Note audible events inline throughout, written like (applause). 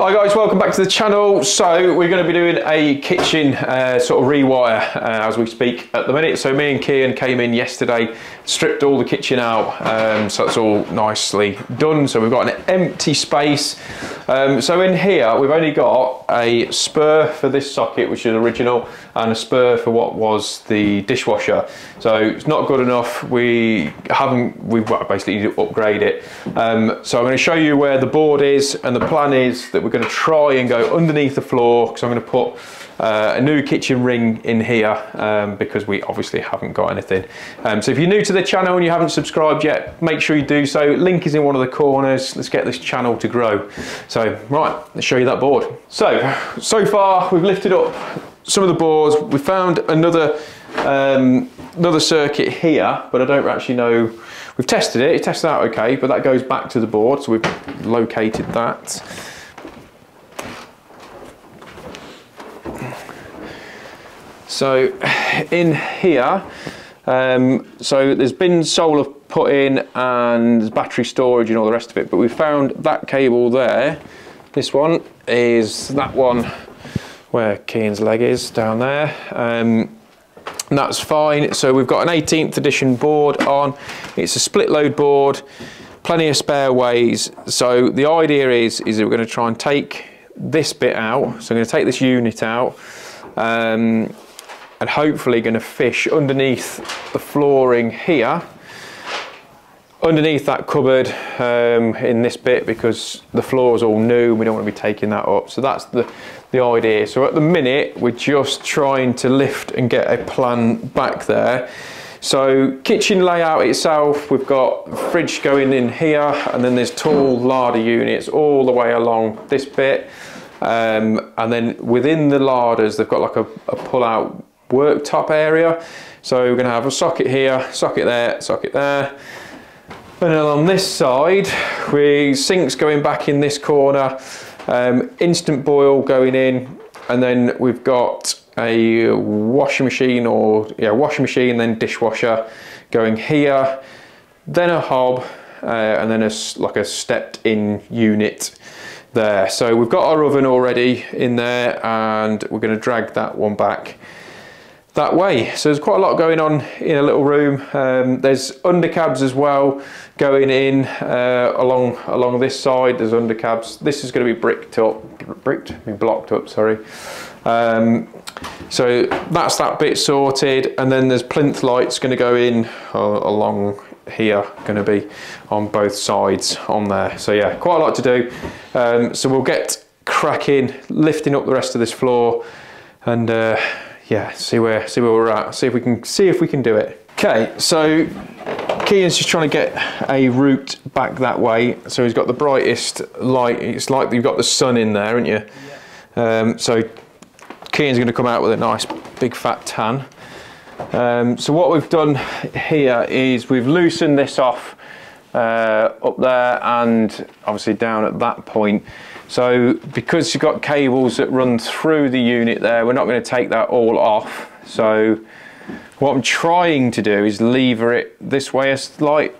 Hi guys, welcome back to the channel. So we're going to be doing a kitchen uh, sort of rewire uh, as we speak at the minute. So me and Kian came in yesterday, stripped all the kitchen out, um, so it's all nicely done. So we've got an empty space. Um, so in here we've only got a spur for this socket, which is original, and a spur for what was the dishwasher. So it's not good enough. We haven't, We've basically need to upgrade it. Um, so I'm going to show you where the board is and the plan is that we're going to try and go underneath the floor because I'm going to put uh, a new kitchen ring in here um, because we obviously haven't got anything. Um, so if you're new to the channel and you haven't subscribed yet, make sure you do so. Link is in one of the corners. Let's get this channel to grow. So right, let's show you that board. So, so far we've lifted up some of the boards. We found another um, another circuit here, but I don't actually know. We've tested it, it tested out okay, but that goes back to the board, so we've located that. So (sighs) in here, um, so there's been solar put in and battery storage and all the rest of it, but we found that cable there. This one is that one where Kian's leg is down there. Um, and that's fine. So we've got an 18th edition board on. It's a split load board, plenty of spare ways. So the idea is, is that we're going to try and take this bit out. So I'm going to take this unit out. Um, and hopefully going to fish underneath the flooring here underneath that cupboard um, in this bit because the floor is all new we don't want to be taking that up. So that's the the idea. So at the minute we're just trying to lift and get a plan back there. So kitchen layout itself we've got fridge going in here and then there's tall larder units all the way along this bit. Um, and then within the larders they've got like a, a pull out worktop area. So we're going to have a socket here, socket there, socket there. And then on this side, we sinks going back in this corner, um, instant boil going in, and then we've got a washing machine or yeah, washing machine, then dishwasher going here, then a hob, uh, and then a, like a stepped in unit there. So we've got our oven already in there and we're going to drag that one back that way. So there's quite a lot going on in a little room. Um, there's undercabs as well going in uh, along along this side. There's undercabs. This is going to be bricked up, bricked, I mean blocked up. Sorry. Um, so that's that bit sorted, and then there's plinth lights going to go in uh, along here, going to be on both sides on there. So yeah, quite a lot to do. Um, so we'll get cracking, lifting up the rest of this floor, and. Uh, yeah, see where see where we're at. See if we can see if we can do it. Okay, so Kian's just trying to get a route back that way. So he's got the brightest light. It's like you've got the sun in there, aren't you? Yeah. Um, so Kian's going to come out with a nice big fat tan. Um, so what we've done here is we've loosened this off uh, up there and obviously down at that point. So because you've got cables that run through the unit there, we're not going to take that all off. So what I'm trying to do is lever it this way a slight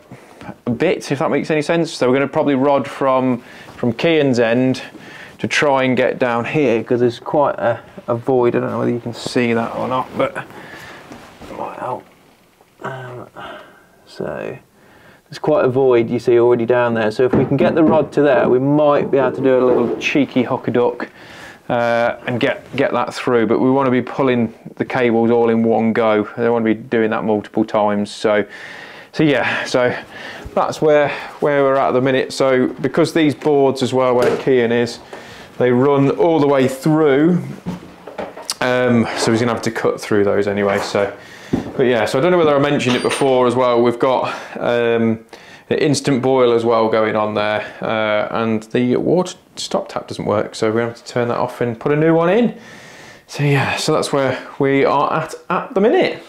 bit, if that makes any sense. So we're going to probably rod from, from Kian's end to try and get down here because there's quite a, a, void. I don't know whether you can see that or not, but it might help. Um, so there's quite a void you see already down there. So if we can get the rod to there, we might be able to do a little cheeky hook a duck uh, and get, get that through. But we want to be pulling the cables all in one go. I don't want to be doing that multiple times. So, so yeah, so that's where, where we're at at the minute. So because these boards as well, where Kian is, they run all the way through. Um, so he's gonna have to cut through those anyway. So but yeah, so I don't know whether I mentioned it before as well. We've got um, an instant boil as well going on there, uh, and the water stop tap doesn't work, so we're going to have to turn that off and put a new one in. So yeah, so that's where we are at at the minute.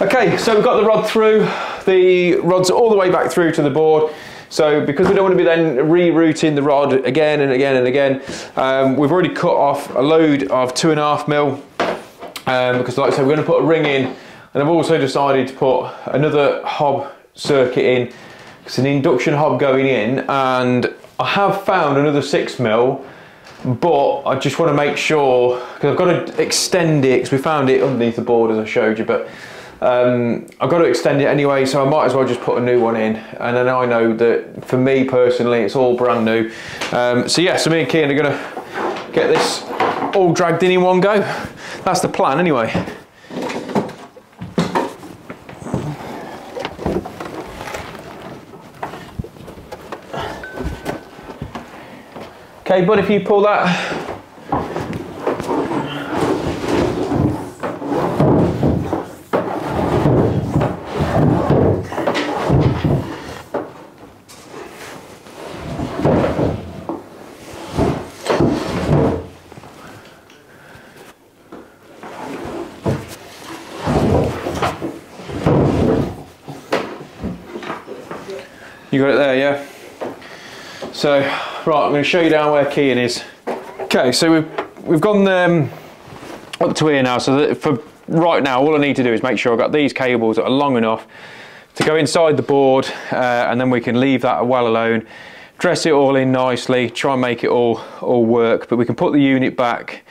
Okay, so we've got the rod through. The rod's all the way back through to the board. So because we don't want to be then rerouting the rod again and again and again, um, we've already cut off a load of two and a half mil um, because like I said, we're going to put a ring in and I've also decided to put another hob circuit in. It's an induction hob going in and I have found another six mil but I just want to make sure because I've got to extend it because we found it underneath the board as I showed you but um, I've got to extend it anyway so I might as well just put a new one in. And then I know that for me personally it's all brand new. Um, so yeah so me and Kian are going to get this all dragged in in one go. That's the plan anyway Okay, but if you pull that You got it there, yeah? So, right, I'm going to show you down where Kian is. Okay, so we've, we've gone um, up to here now, so for right now, all I need to do is make sure I've got these cables that are long enough to go inside the board, uh, and then we can leave that well alone, dress it all in nicely, try and make it all, all work, but we can put the unit back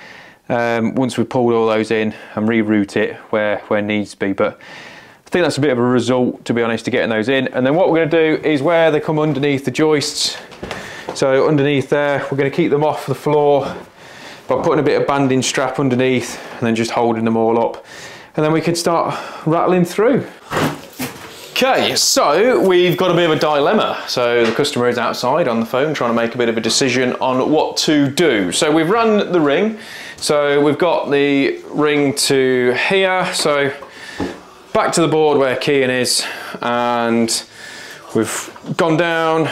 um, once we've pulled all those in and reroute it where, where needs to be. But I think that's a bit of a result, to be honest, to getting those in. And then what we're going to do is where they come underneath the joists, so underneath there, we're going to keep them off the floor by putting a bit of banding strap underneath and then just holding them all up. And then we can start rattling through. Okay, so we've got a bit of a dilemma. So the customer is outside on the phone trying to make a bit of a decision on what to do. So we've run the ring. So we've got the ring to here. So back to the board where Kian is and we've gone down,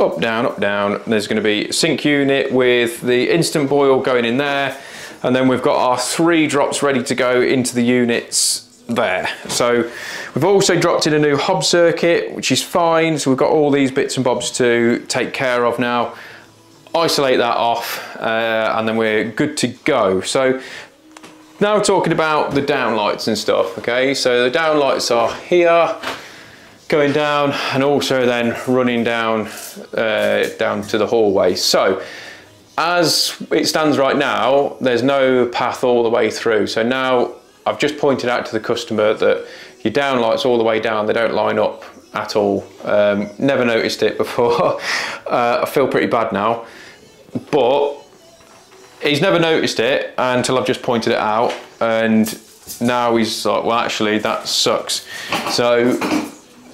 up, down, up, down. There's gonna be sink unit with the instant boil going in there and then we've got our three drops ready to go into the units there. So we've also dropped in a new hob circuit, which is fine. So we've got all these bits and bobs to take care of now. Isolate that off uh, and then we're good to go. So now we're talking about the downlights and stuff, okay? So the downlights are here, going down, and also then running down, uh, down to the hallway. So as it stands right now, there's no path all the way through. So now I've just pointed out to the customer that your downlights all the way down, they don't line up at all. Um, never noticed it (laughs) before. uh, I feel pretty bad now. But he's never noticed it until I've just pointed it out and now he's like well actually that sucks so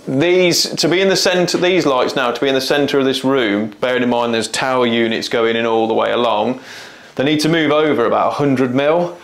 these to be in the center these lights now to be in the center of this room bearing in mind there's tower units going in all the way along they need to move over about 100 mil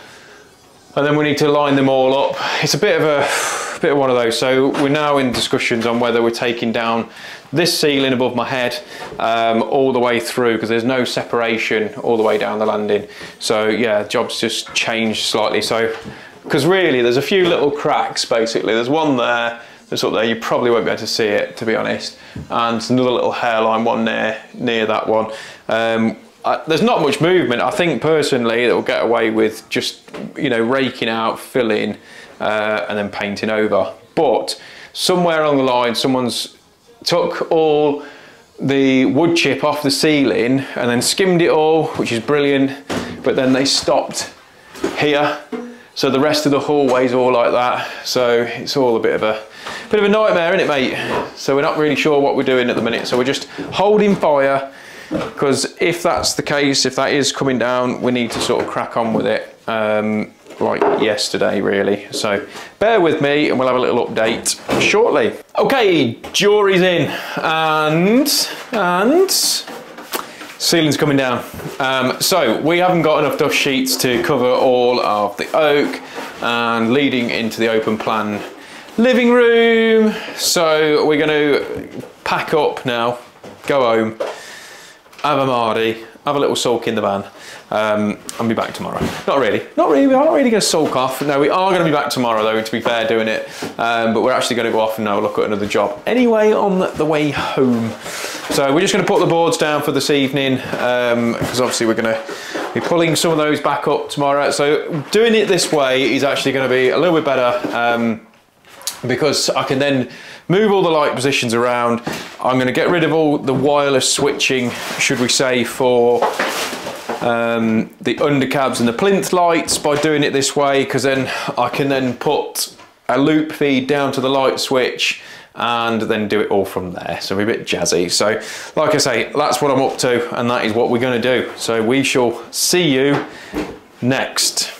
and then we need to line them all up it's a bit of a (sighs) bit of one of those so we're now in discussions on whether we're taking down this ceiling above my head um, all the way through because there's no separation all the way down the landing. So yeah, job's just changed slightly. So, because really there's a few little cracks basically. There's one there, that's up there, you probably won't be able to see it to be honest. And another little hairline one there, near that one. Um, I, there's not much movement. I think personally it will get away with just, you know, raking out, filling, uh, and then painting over. But somewhere along the line, someone's took all the wood chip off the ceiling and then skimmed it all, which is brilliant. But then they stopped here. So the rest of the hallway's all like that. So it's all a bit of a bit of a nightmare, isn't it, mate? So we're not really sure what we're doing at the minute. So we're just holding fire because if that's the case, if that is coming down, we need to sort of crack on with it. Um, like yesterday really. So bear with me and we'll have a little update shortly. Okay, jury's in and, and ceiling's coming down. Um, so we haven't got enough dust sheets to cover all of the oak and leading into the open plan living room. So we're gonna pack up now, go home, have a Mardy, have a little sulk in the van um, and be back tomorrow. Not really, not really, we aren't really going to sulk off. No, we are going to be back tomorrow though, to be fair, doing it. Um, but we're actually going to go off and now look at another job anyway on the way home. So we're just going to put the boards down for this evening because um, obviously we're going to be pulling some of those back up tomorrow. So doing it this way is actually going to be a little bit better um, because I can then move all the light positions around. I'm going to get rid of all the wireless switching, should we say, for um, the undercabs and the plinth lights by doing it this way because then I can then put a loop feed down to the light switch and then do it all from there. So we're a bit jazzy. So like I say, that's what I'm up to and that is what we're going to do. So we shall see you next.